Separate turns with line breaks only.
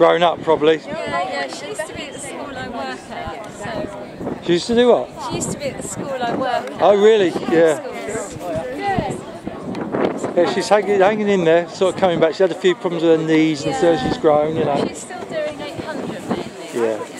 grown up probably.
Yeah, yeah, she used to be at the school I work at. So
She used to do what?
she used to be at the school I work at.
Oh really? Yeah. Yeah, she's hanging, hanging in there, sort of coming back. She had a few problems with her knees and so she's grown, you know.
She's still doing 800 mainly.
Yeah.